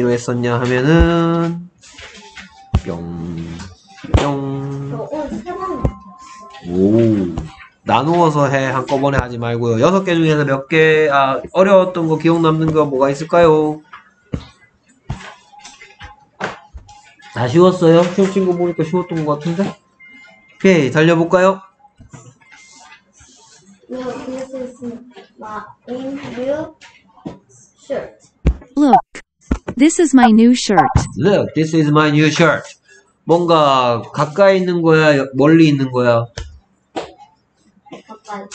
로 했었냐 하면은 뿅, 뿅. 저 오늘 세번 오. 나누어서 해 한꺼번에 하지 말고요. 여섯 개 중에서 몇 개, 아, 어려웠던 거 기억 남는 거 뭐가 있을까요? 다 쉬웠어요? 시험 친구 보니까 쉬웠던 것 같은데? 오케이, 달려볼까요? No, this is my in new shirt. Look. This is my new shirt. Look, this is my new shirt. 뭔가 가까이 있는 거야, 여- 멀리 있는 거야?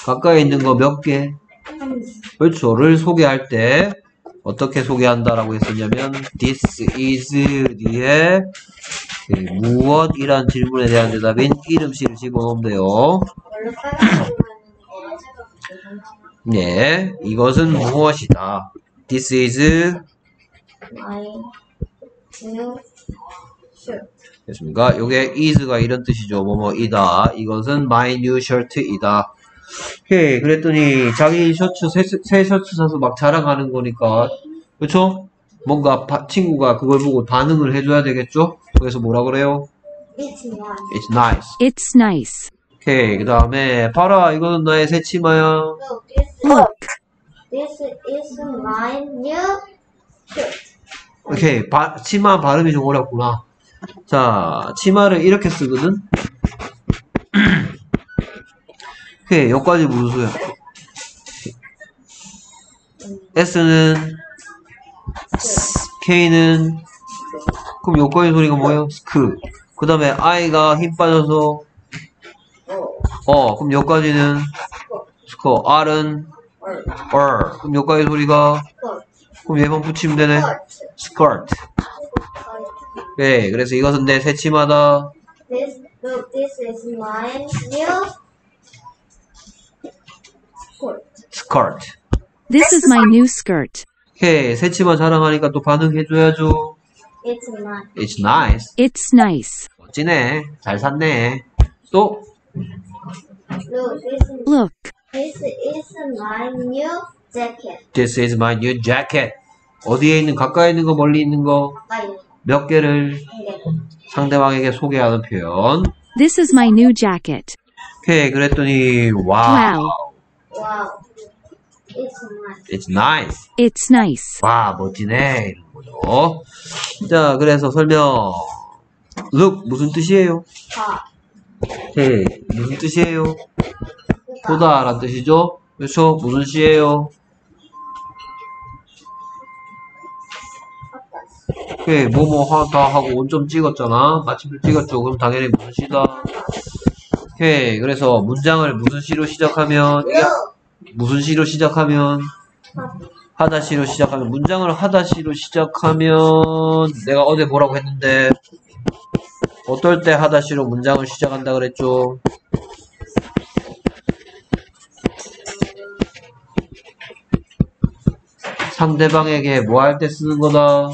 가까이. 있는 거 몇 개? 한 그렇죠.를 소개할 때 어떻게 소개한다라고 했었냐면 this is 뒤에 그 무엇이란 질문에 대한 대답인 이름씨를 집어넣으면 돼요. 네, 이것은 무엇이다. This is my new shirt. 됐습니까? 요게 is가 이런 뜻이죠. 뭐뭐 이다. 이것은 my new shirt이다. 오케이. 그랬더니 자기 셔츠 새, 새 셔츠 사서 막 자랑하는 거니까 그렇죠? 뭔가 바- 친구가 그걸 보고 반응을 해줘야 되겠죠? 그래서 뭐라 그래요? It's nice. It's nice. It's nice. 오케이. 그 다음에 봐라. 이거는 나의 새 치마야. Look. this is my new shirt. 오케이. 바- 치마 발음이 좀 어렵구나. 자, 치마를 이렇게 쓰거든? 오케이. 여기까지 무슨 수야? S는 K는 그럼 여기까지 소리가 뭐예요? 스크. 그 다음에 I가 힘 빠져서 어 그럼 여기까지는 스커. R은 R. 그럼 여기까지 소리가 그럼 얘만 붙이면 되네. skirt. 네, 그래서 이것은 내 새치마다. This, look, this is my new skirt. This is my new skirt. 오케이, 새치마 자랑하니까 또 반응해줘야죠. It's nice. It's nice. It's nice. 멋지네. 잘 샀네. 또, Look, this is, Look. this is my new jacket. this is my new jacket. 어디에 있는, 가까이 있는 거, 멀리 있는 거, 가까이 몇 개를. 상대방에게 소개하는 표현. This is my new jacket. 오케이, 그랬더니, 와우. Wow. Wow. It's nice. It's nice. It's nice. 와, 멋지네. 이런 거죠. 자, 그래서 설명. look, 무슨 뜻이에요? 다. 오케이, 무슨 뜻이에요? 보다란 뜻이죠? 그렇죠? 무슨 시예요? 오케이, 뭐뭐 하다 하고 원점 찍었잖아. 마침표 찍었죠. 그럼 당연히 무슨 시다? 오케이, 그래서 문장을 무슨 시로 시작하면 무슨 시로 시작하면 하다 시로 시작하면 문장을 하다 시로 시작하면 내가 어제 뭐라고 했는데 어떨 때 하다 시로 문장을 시작한다 그랬죠? 상대방에게 뭐 할 때 쓰는 거다?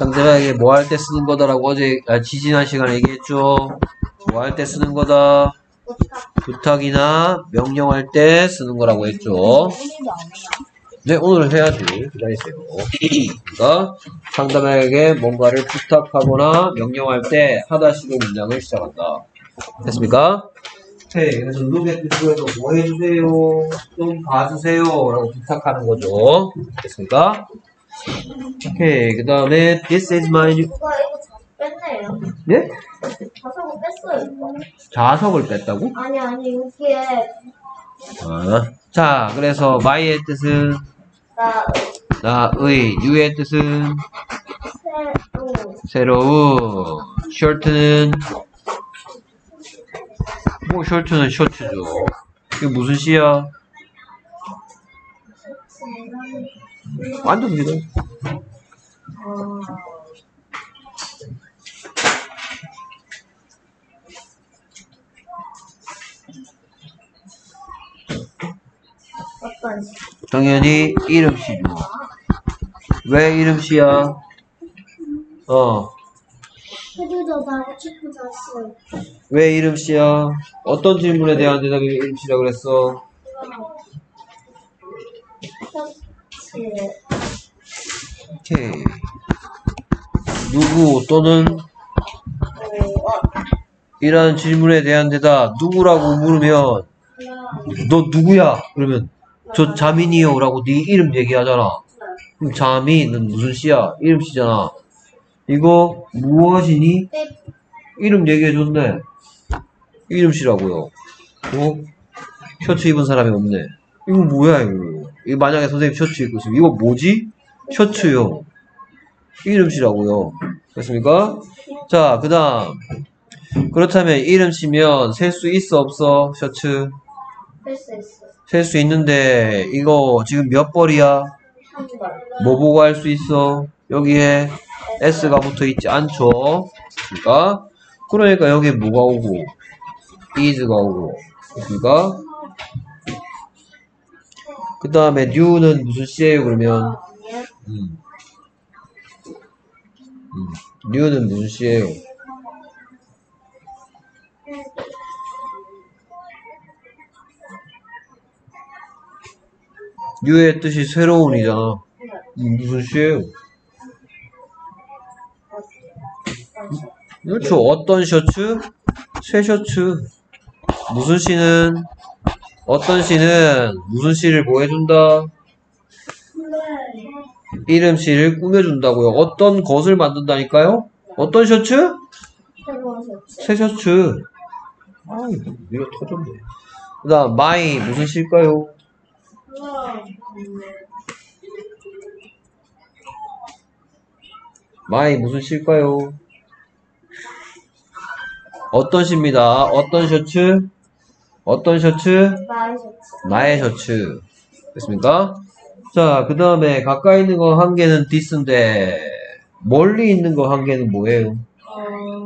상대방에게 뭐 할 때 쓰는 거다라고 어제 아, 지지난 시간에 얘기했죠. 뭐 할 때 쓰는 거다? 부탁이나 명령할 때 쓰는 거라고 했죠. 네, 오늘 해야지. 기다리세요. 그러니까 상대방에게 뭔가를 부탁하거나 명령할 때 하다시로 문장을 시작한다. 됐습니까? 네, 그래서 누구의 뜻으로 뭐 해주세요? 좀 봐주세요. 라고 부탁하는 거죠. 됐습니까? 오케이, 그 다음에 This is my new... 누가 이거 자 뺐네요. 예? 자석을 뺐어요. 이거. 자석을 뺐다고? 아니 아니 여기에 아, 자, 그래서 my의 뜻은 나 나의, you의 뜻은 새로 새로운, shirt는 뭐 shirt는 셔츠죠. 이게 무슨 시야? 완전 믿어. 어, 당연히 이름시죠. 왜 이름시야? 어. 왜 이름시야? 어떤 질문에 대한 대답이 이름시라 그랬어? 오케이. 누구 또는 어, 이라는 질문에 대한 대답 누구라고 물으면 너 누구야? 그러면 저 자민이요 라고 네 이름 얘기하잖아. 그럼 자민은 무슨 씨야? 이름 씨잖아. 이거 무엇이니? 때 이름 얘기해줬네. 이름 씨라고요. 어? 셔츠 입은 사람이 없네. 이거 뭐야 이거? 만약에 선생님 셔츠 입고 있으면 이거 뭐지? 셔츠요. 이름 씨라고요. 됐습니까? 자, 그 다음. 그렇다면 이름 씨면 셀 수 있어 없어? 셔츠? 할수 있어. 셀 수 있는데 이거 지금 몇 벌이야? 뭐 보고 할 수 있어? 여기에 S가 붙어 있지 않죠? 그러니까 그러니까 여기에 뭐가 오고 is가 오고 그러니까 그 다음에 new는 무슨 씨예요 그러면. 음. 음. new는 무슨 씨예요 new의 뜻이 새로운이잖아 음, 무슨 씨예요 그렇죠. 어떤 셔츠? 새 셔츠. 무슨 씨는? 어떤 씨는 무슨 씨를 보여준다? 이름 씨를 꾸며준다고요. 어떤 것을 만든다니까요? 어떤 셔츠? 새 셔츠. 아이, 이거 터졌네. 그 다음, my 무슨 씨일까요? my 무슨 씨일까요? 어떤 씨입니다. 어떤 셔츠? 어떤 셔츠? 나의 셔츠. 나의 셔츠. 됐습니까? 자, 그 다음에 가까이 있는 거 한 개는 this인데, 멀리 있는 거 한 개는 뭐예요? 어,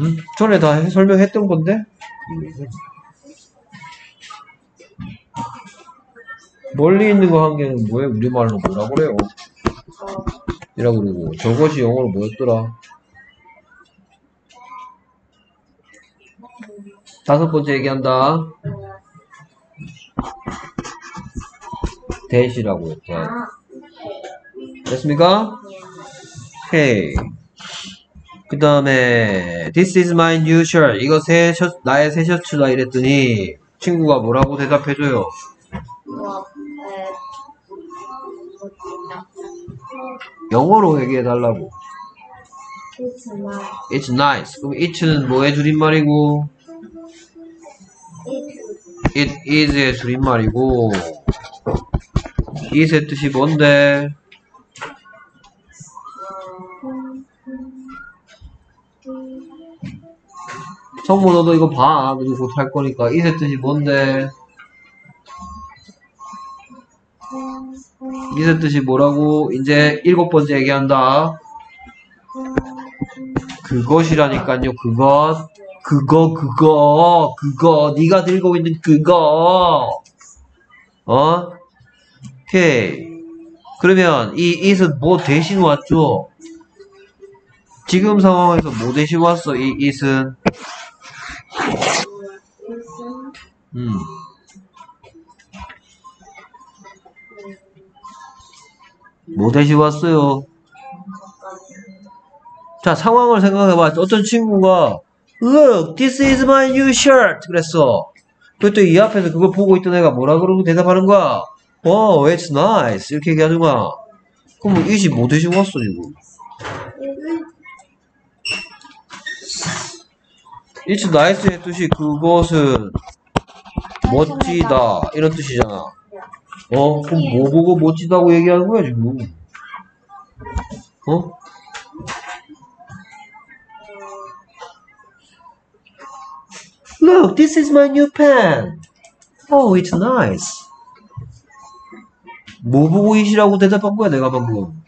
음? 전에 다 해- 설명했던 건데? 멀리 있는 거 한 개는 뭐예요? 우리말로 뭐라 그래요? 어, 이라고 그러고, 저것이 영어로 뭐였더라? 다섯 번째 얘기한다. 대시라고요, 대. 아, 됐습니까? 오케이. 그 다음에 This is my new shirt. 이거 새 셔, 나의 새 셔츠다 이랬더니 친구가 뭐라고 대답해줘요? 영어로 얘기해 달라고. it's not, It's nice. 그럼 it는 뭐의 줄임말이고 it, is의 줄임말이고 it의 뜻이 뭔데? 성모 너도 이거 봐. 그리고 곧할 거니까 it의 뜻이 뭔데? It의 뜻이 뭐라고? 이제 일곱 번째 얘기한다. 그것이라니까요. 그것. 그거 그거 그거 네가 들고 있는 그거. 어? 오케이. 그러면 이 it은 뭐 대신 왔죠? 지금 상황에서 뭐 대신 왔어? 이 it은 음. 뭐 대신 왔어요? 자, 상황을 생각해봐. 어떤 친구가, Look, this is my new shirt. 그랬어. 그랬더니 이 앞에서 그걸 보고 있던 애가 뭐라 그러고 대답하는 거야? Oh, it's nice. 이렇게 얘기하는 거야. 그럼 이시 뭐 대신 왔어, 지금? It's nice의 뜻이 그것은 멋지다. 이런 뜻이잖아. 어? 그럼 뭐 보고 멋지다고 얘기하는 거야, 지금? 어? Look, this is my new pen. Oh, it's nice. 뭐 보고 it이라고 대답한 거야, 내가 방금.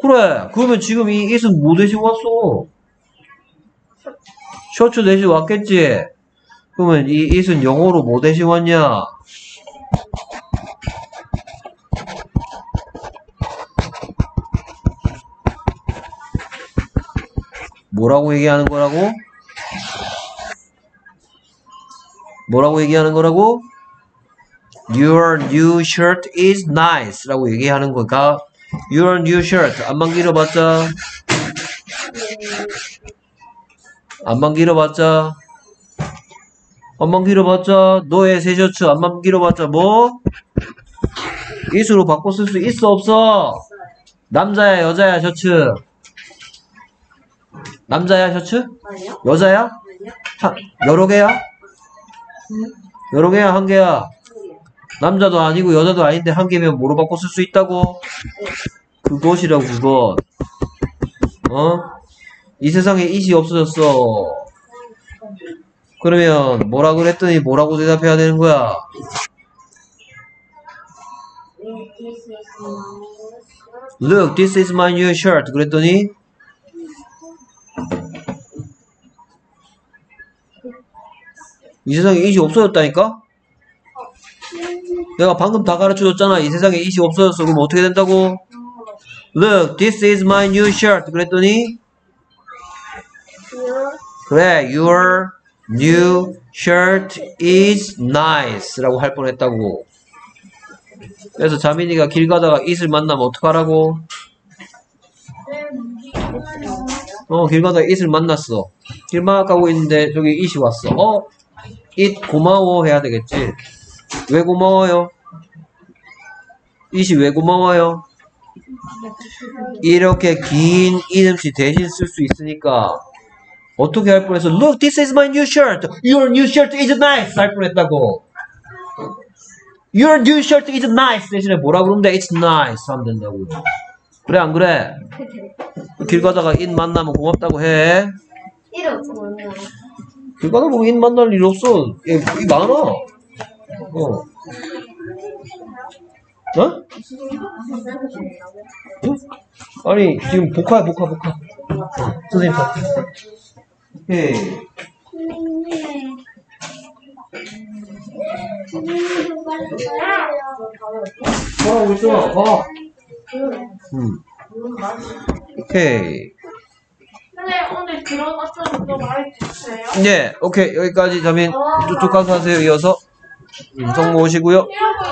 그래. 그러면 지금 이 it은 뭐 대신 왔어? 셔츠 대신 왔겠지? 그러면 이 it은 영어로 뭐 대신 왔냐? 뭐라고 얘기하는 거라고? 뭐라고 얘기하는 거라고? Your new shirt is nice 라고 얘기하는 거가 Your new shirt 안만 길어봤자 안만 길어봤자 안만 길어봤자 너의 새 셔츠 안만 길어봤자 뭐? 이수로 쓸수 있어 없어? 남자야 여자야 셔츠 남자야 셔츠? 아니요? 여자야? 아니요? 하, 여러 개야? 여러 개야 한 개야? 남자도 아니고 여자도 아닌데 한 개면 뭐로 바꿔 쓸 수 있다고? 그것이라고 그것 어? 이 세상에 이시 없어졌어 그러면 뭐라 그랬더니 뭐라고 대답해야 되는 거야? Look, this is my new shirt. 그랬더니 이 세상에 이시 없어졌다니까? 내가 방금 다 가르쳐줬잖아. 이 세상에 이시 없어졌어. 그럼 어떻게 된다고? Look, this is my new shirt. 그랬더니 그래, your new shirt is nice. 라고 할 뻔했다고. 그래서 자민이가 길 가다가 it을 만나면 어떡하라고? 어, 길 가다가 it을 만났어. 길막 가고 있는데 저기 it이 왔어. 어? It 고마워 해야 되겠지. 왜 고마워요? it이 왜 고마워요? 이렇게 긴 이름씨 대신 쓸 수 있으니까 어떻게 할 뻔해서 Look, this is my new shirt. Your new shirt is nice. 할 뻔했다고. Your new shirt is nice. 대신에 뭐라 그러면 돼? It's nice. 하면 된다고. 그래 안 그래? 길 가다가 인 만나면 고맙다고 해. 이름 뭐냐? 길 가다 보면 인 만날 일 없어. 얘, 이 많아. 어. 어? 응? 아니 지금 복화야 복화 복화. 어, 선생님 봐. 오케이. 뭐라고 있어? 봐. 음. 오케이. 선생님 오늘. 네, 오케이. 여기까지 자면 쭉 가서 하세요. 이어서. 음, 성모 오시고요. 이러고